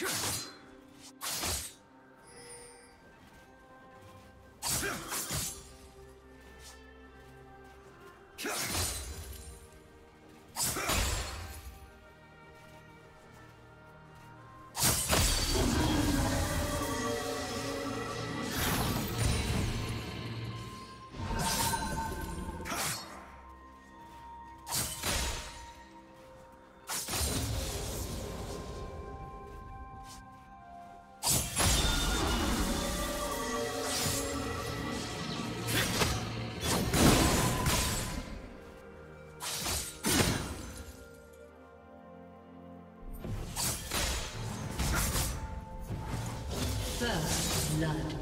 First blood.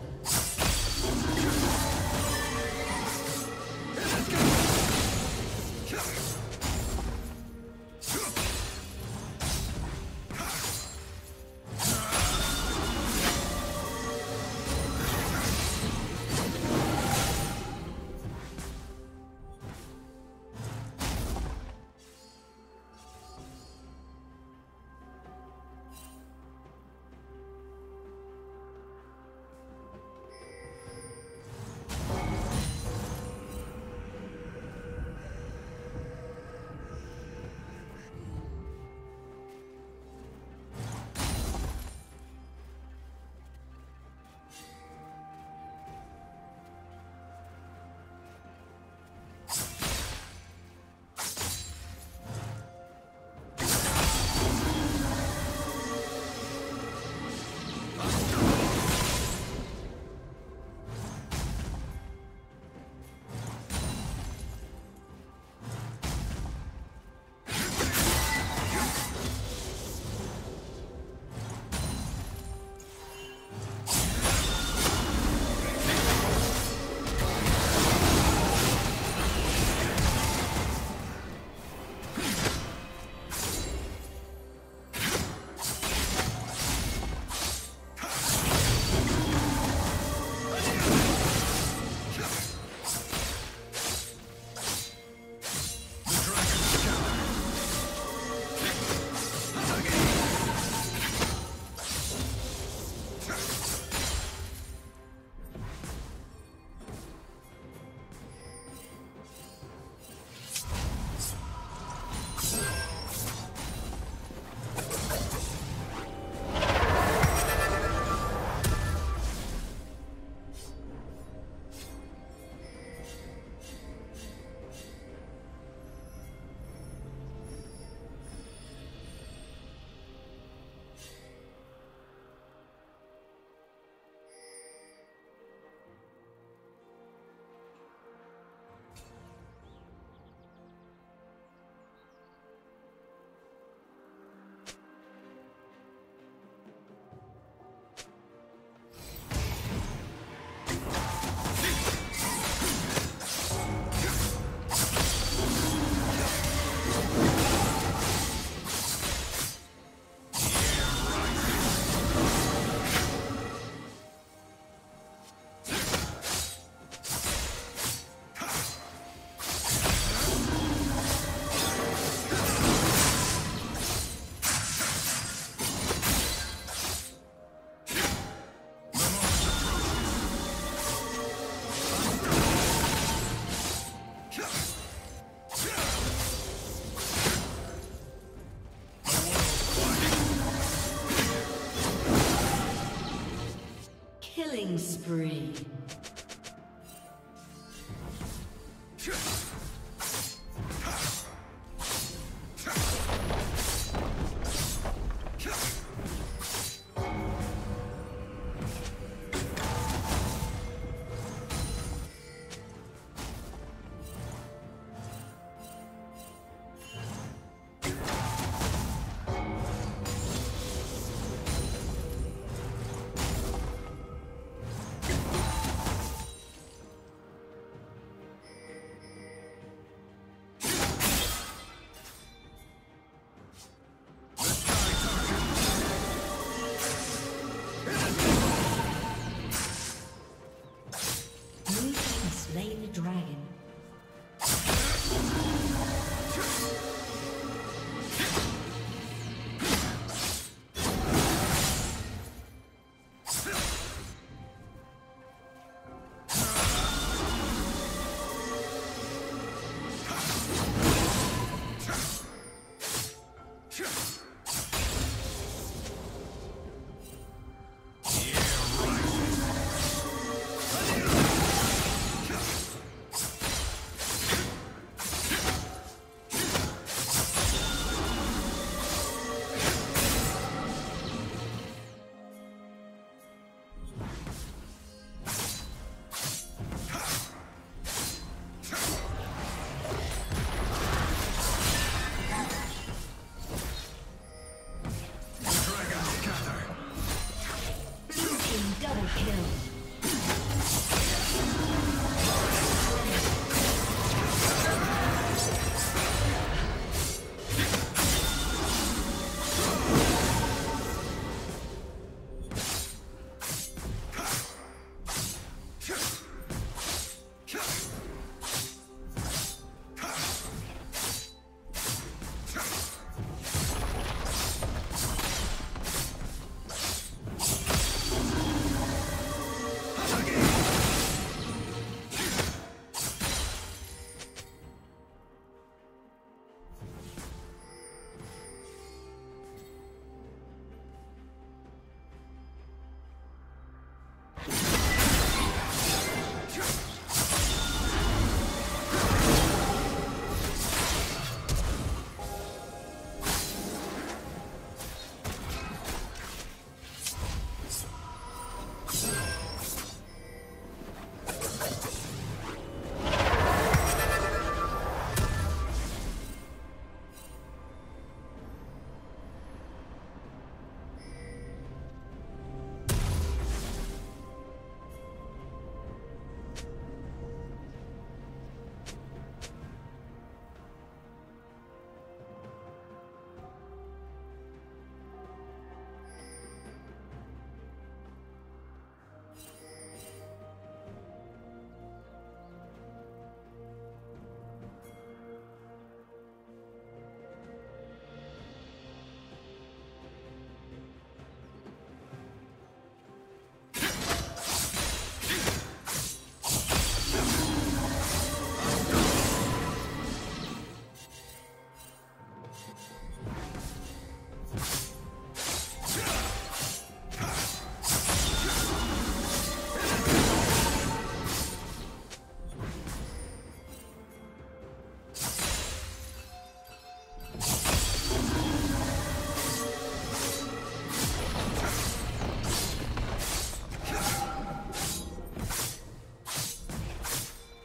Spree.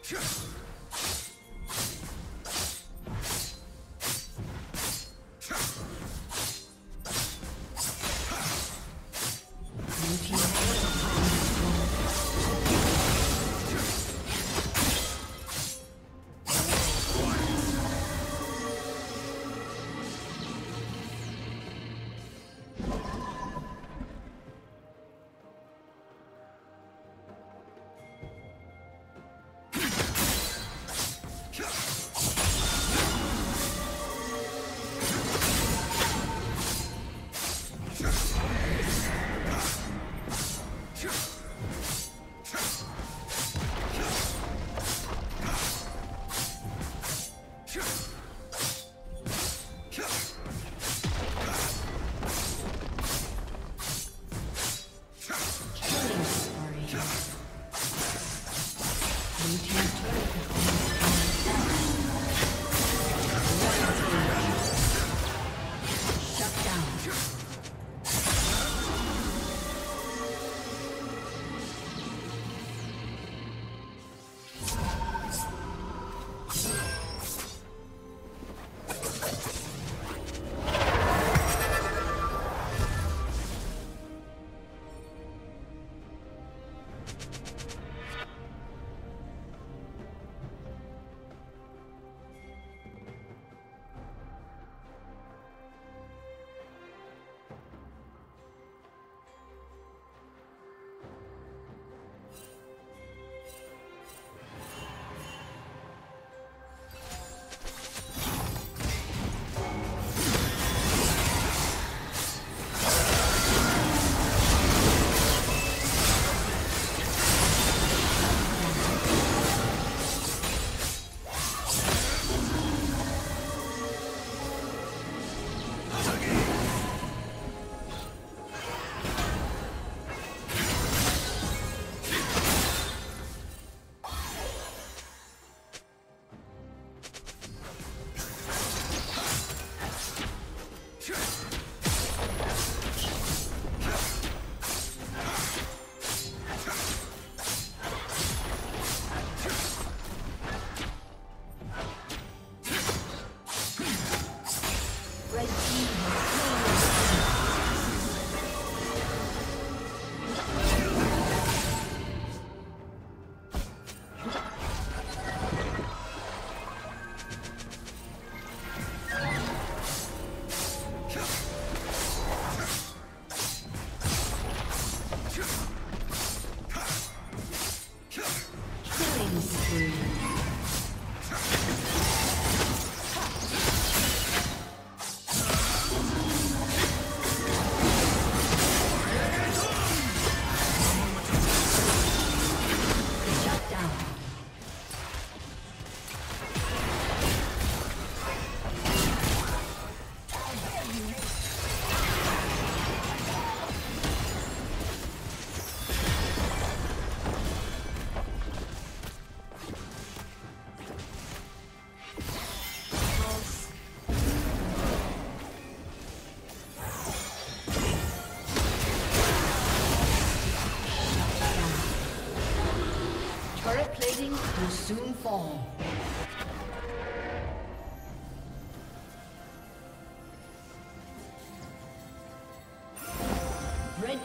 Phew. Thank you.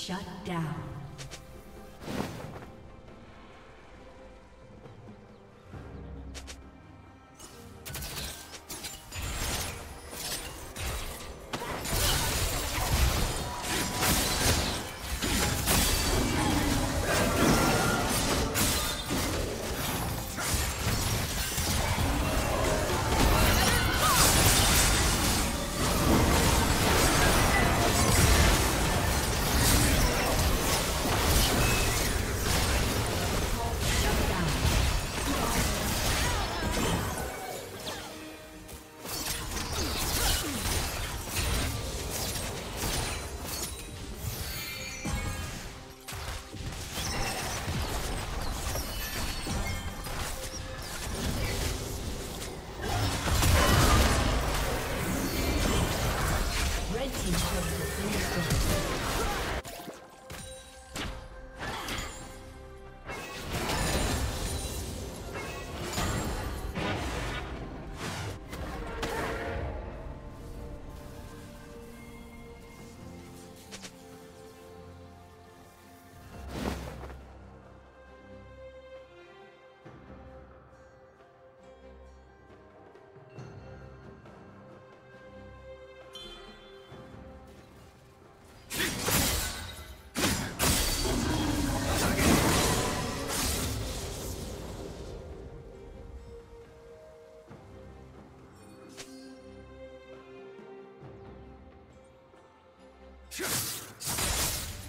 Shut down.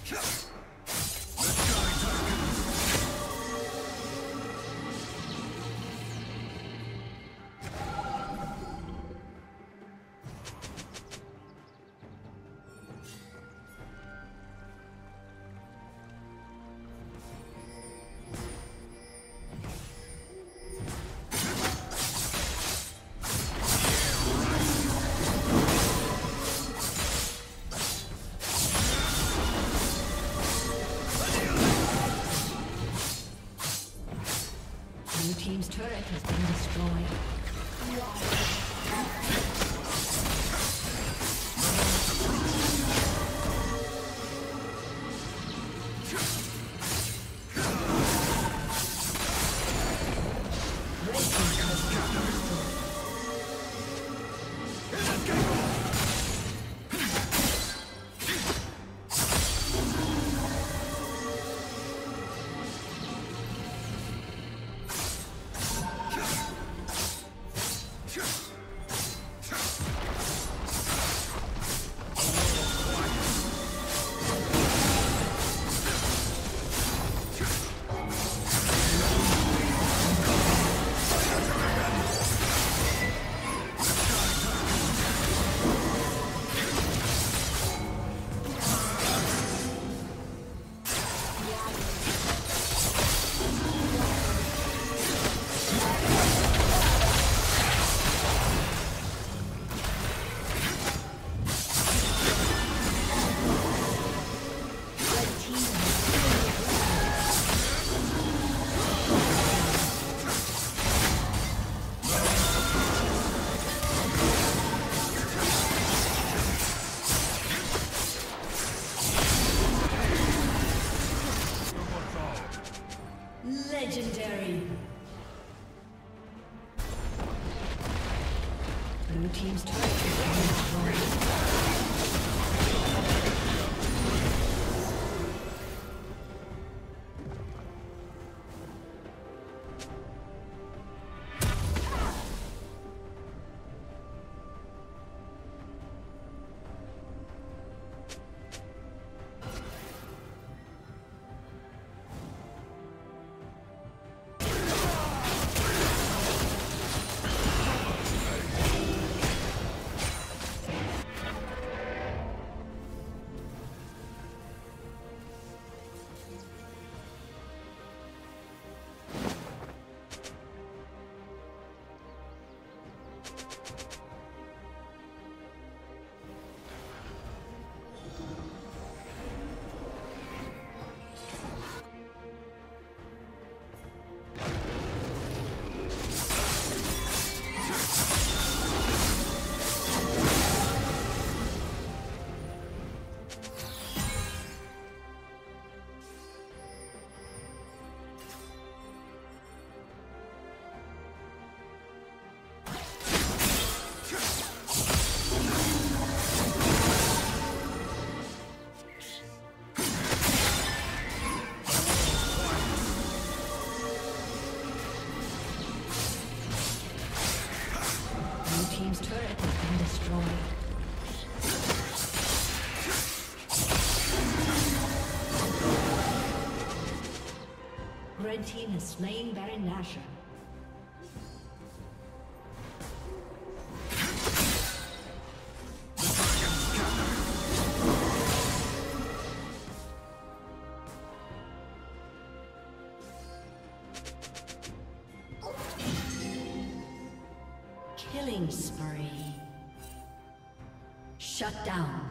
shut up team has slain Baron Nashor. Killing spree. Shut down.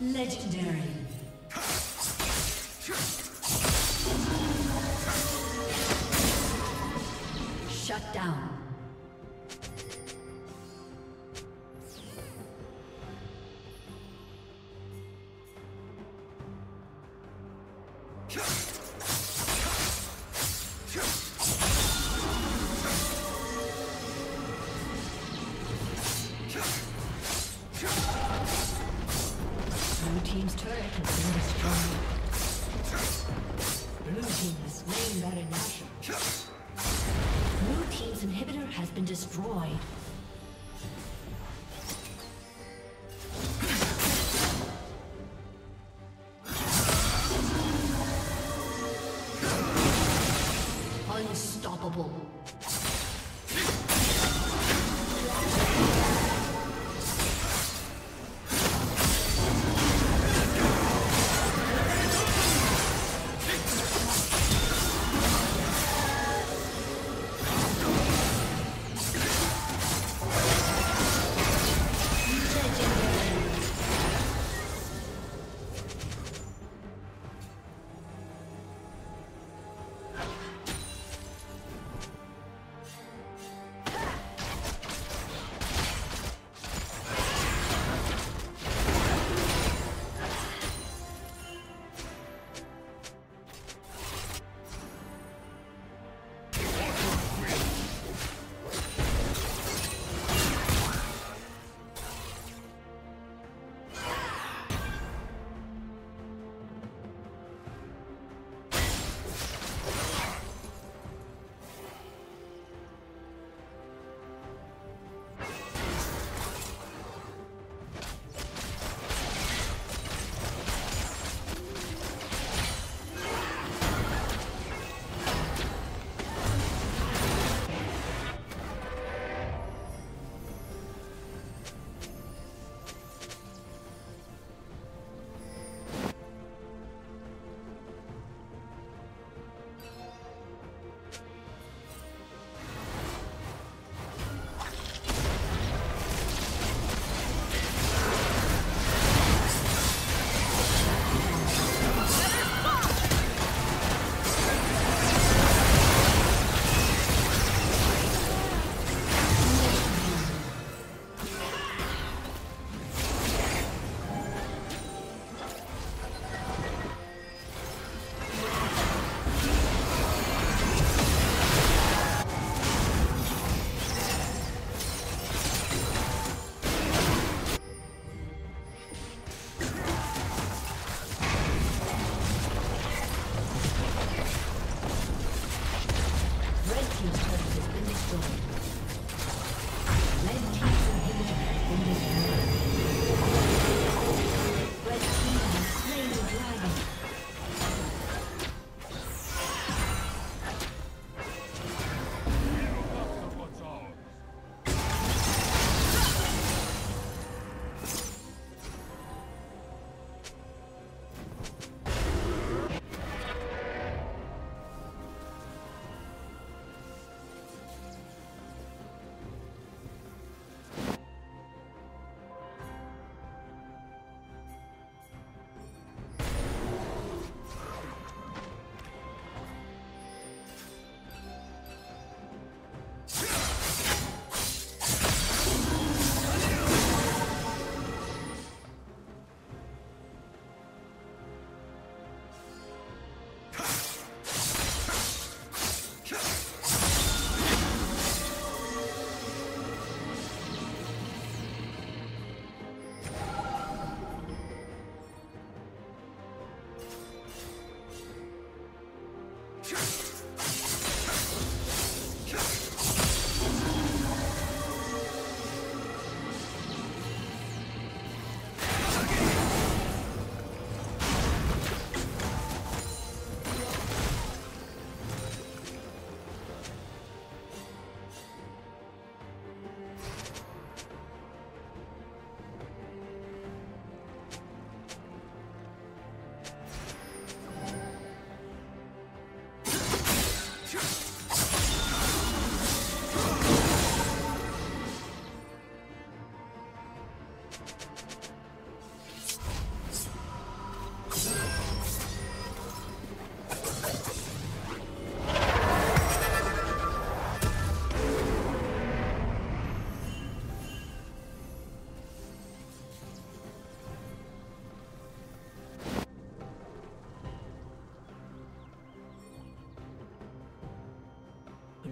Legendary. Destroyed. Unstoppable.